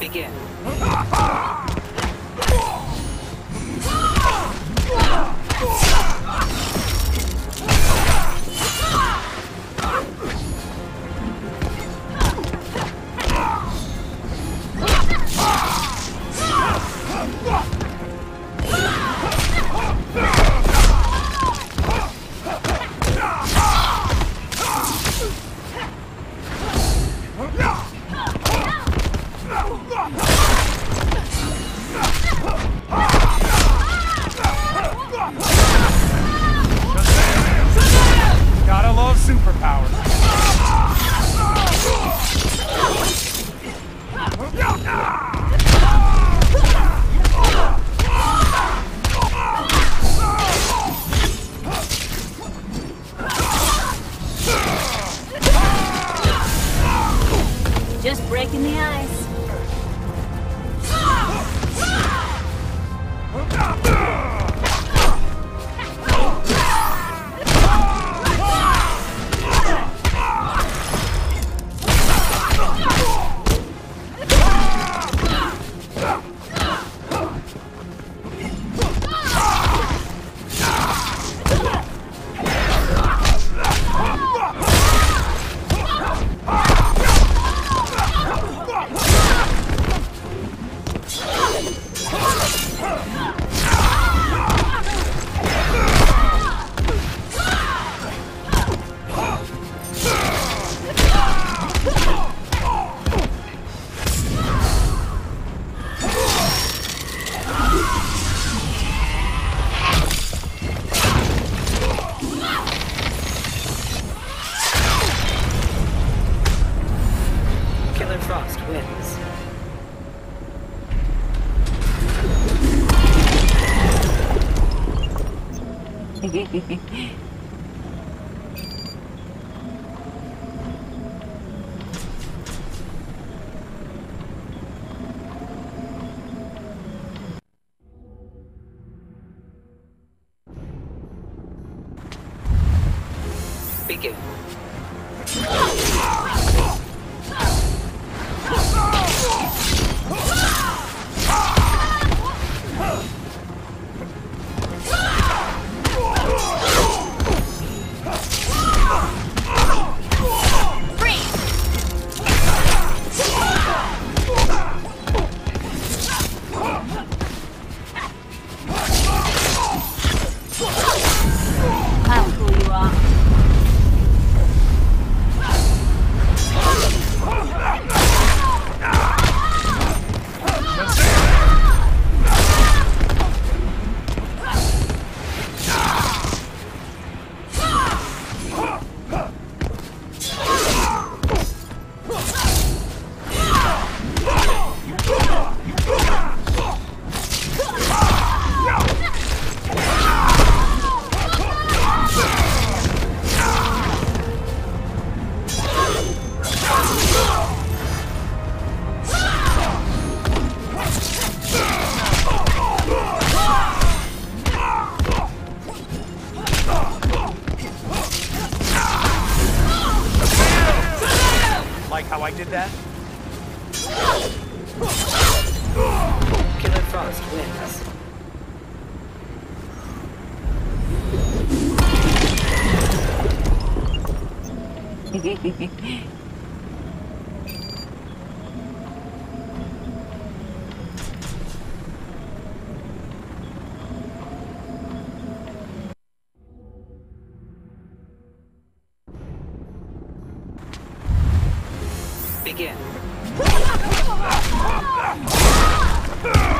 Begin. Begin.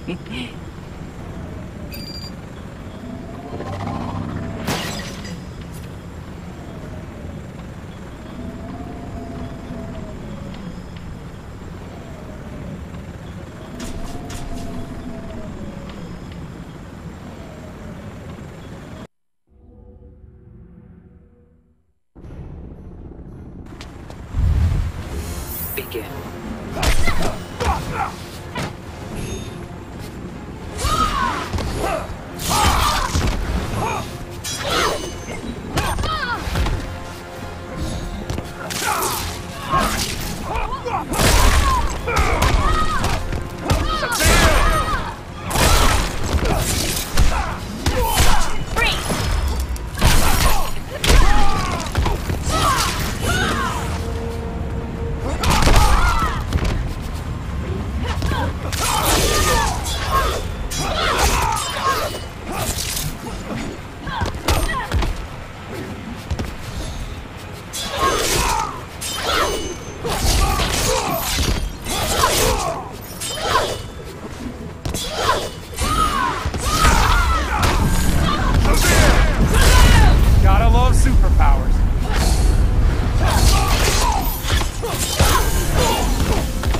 thank you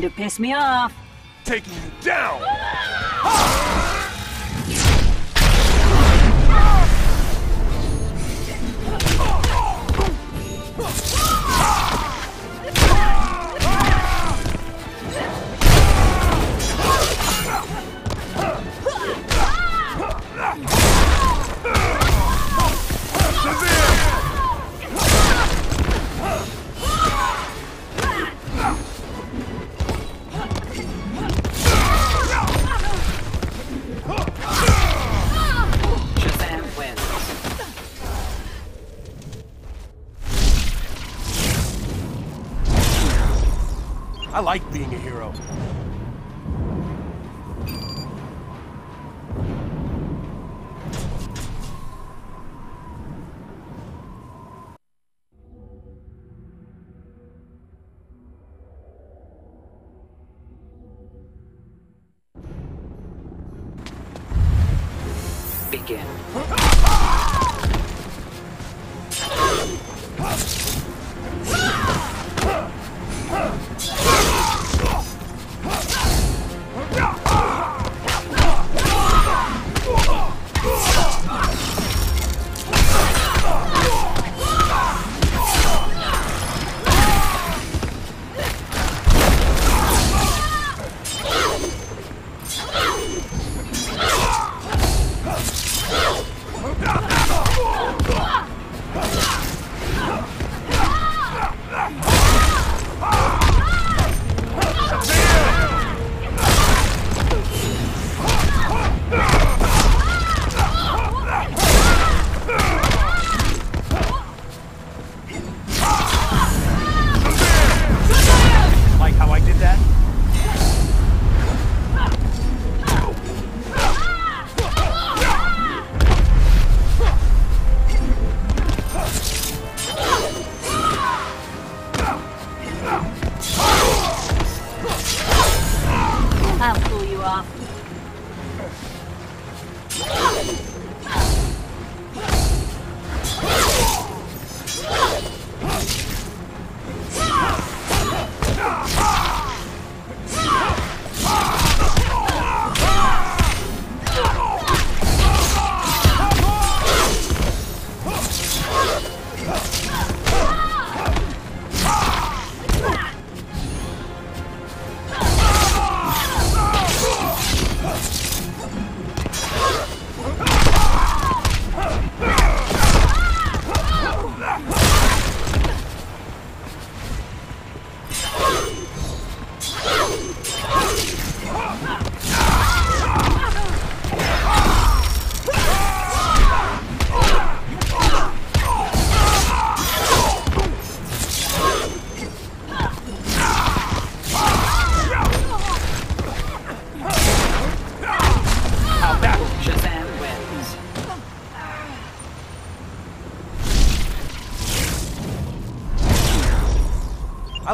to piss me off. taking you down! Ah! Like being a hero.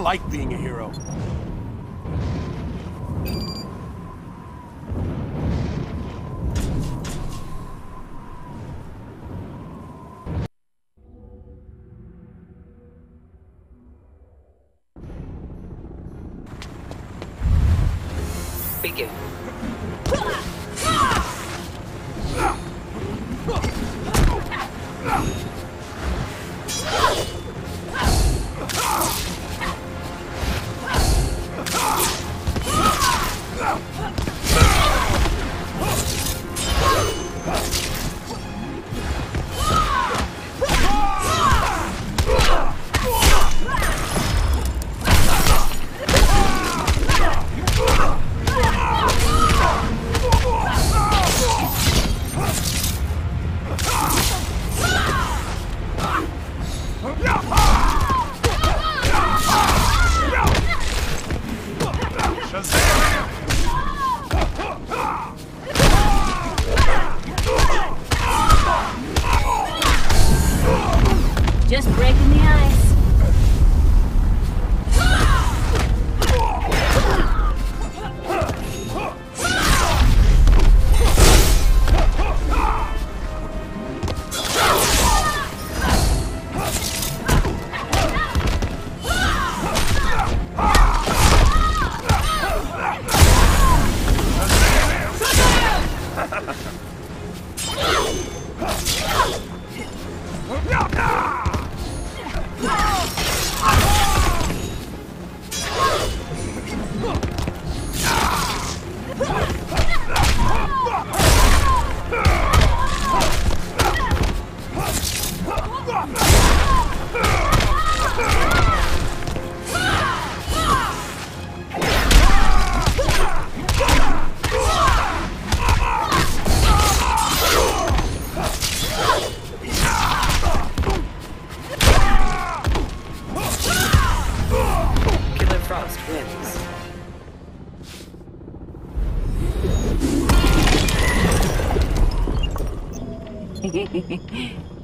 Like being a hero. Gracias.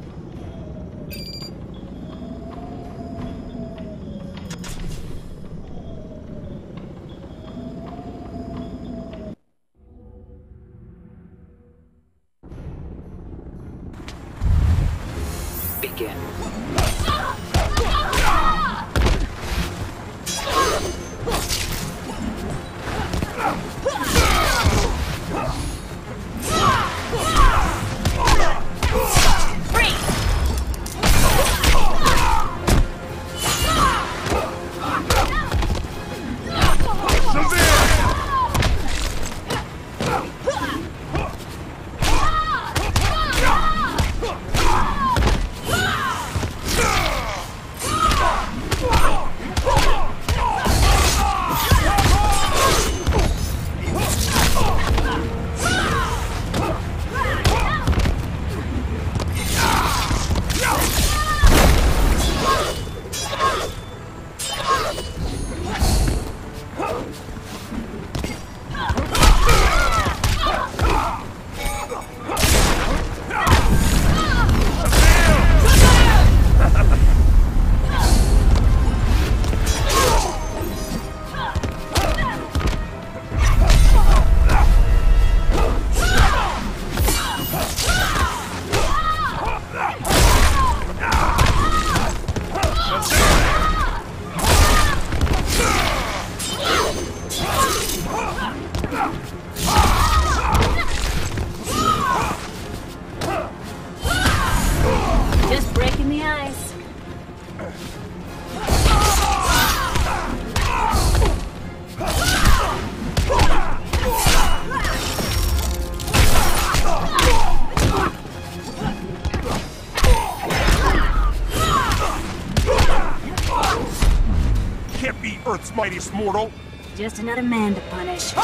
Mortal. Just another man to punish.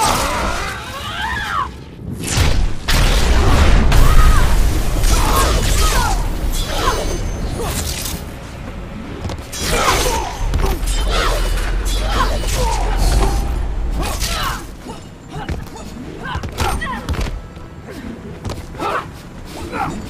Shazam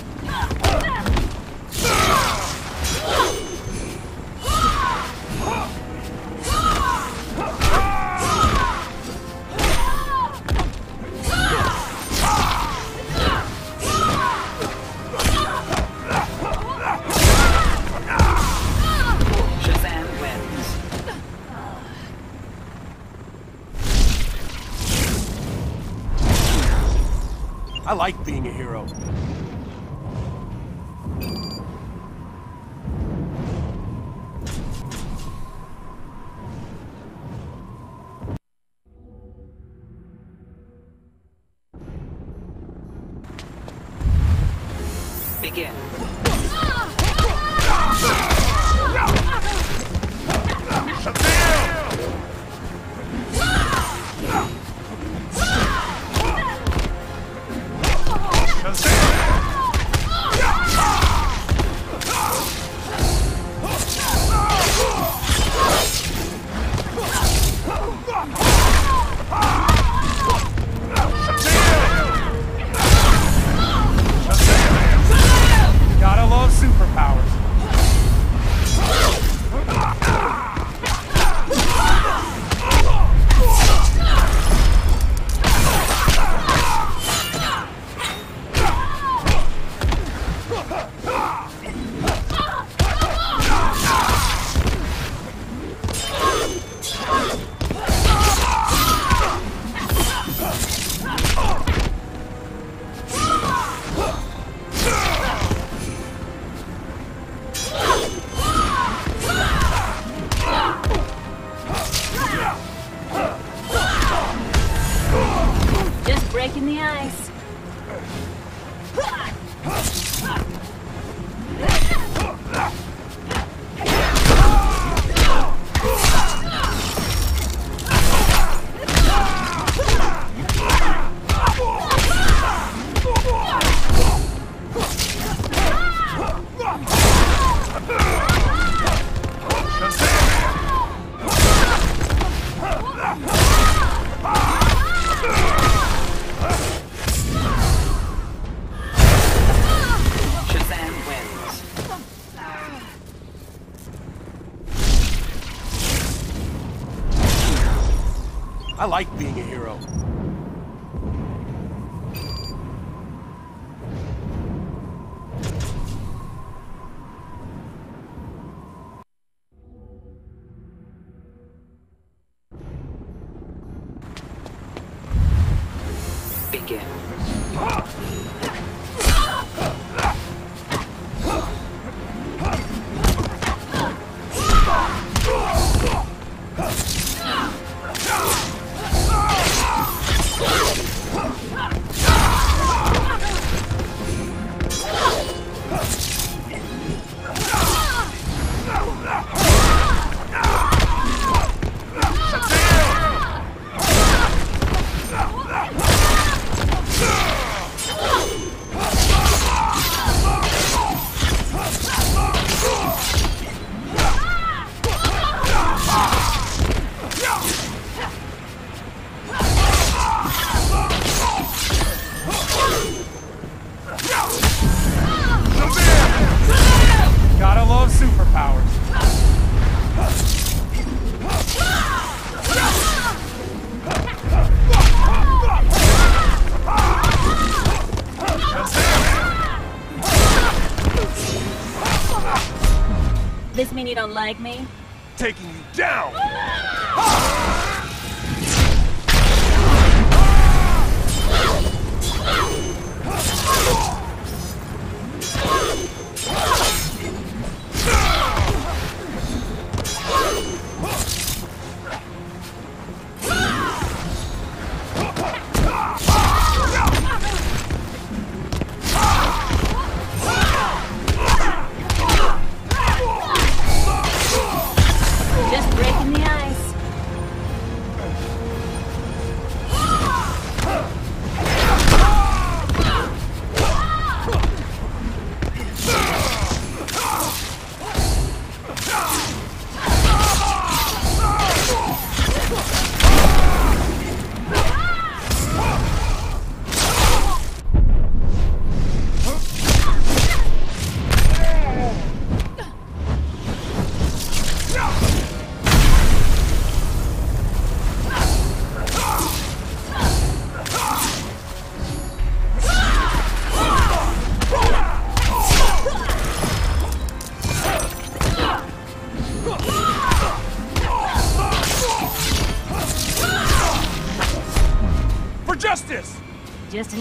like being a hero.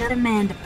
Another man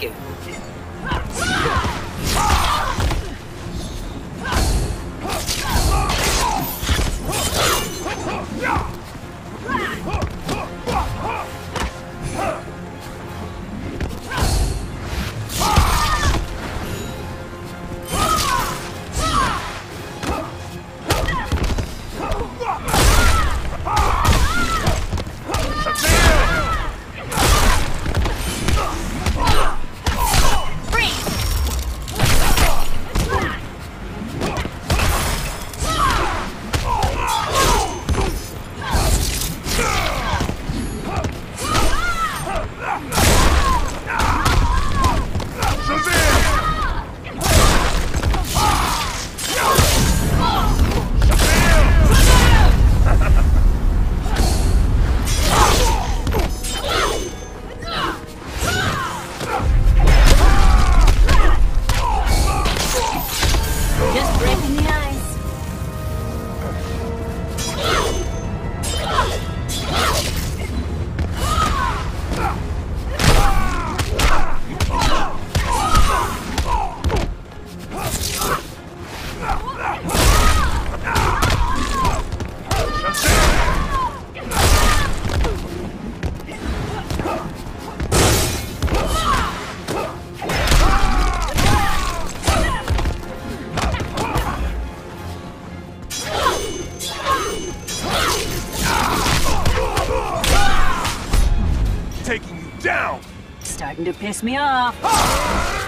Begin. Freeze! Starting to piss me off.